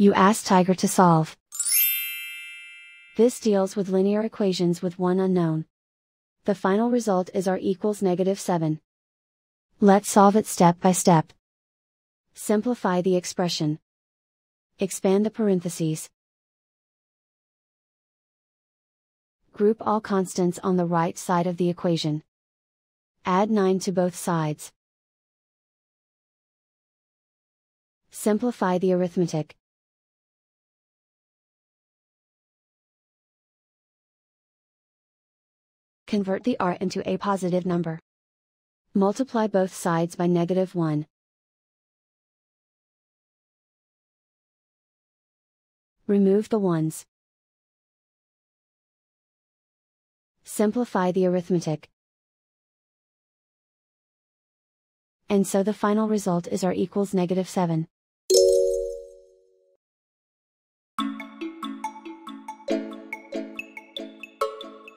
You ask Tiger to solve. This deals with linear equations with one unknown. The final result is r equals negative 7. Let's solve it step by step. Simplify the expression. Expand the parentheses. Group all constants on the right side of the equation. Add 9 to both sides. Simplify the arithmetic. Convert the r into a positive number. Multiply both sides by negative 1. Remove the ones. Simplify the arithmetic. And so the final result is r equals negative 7.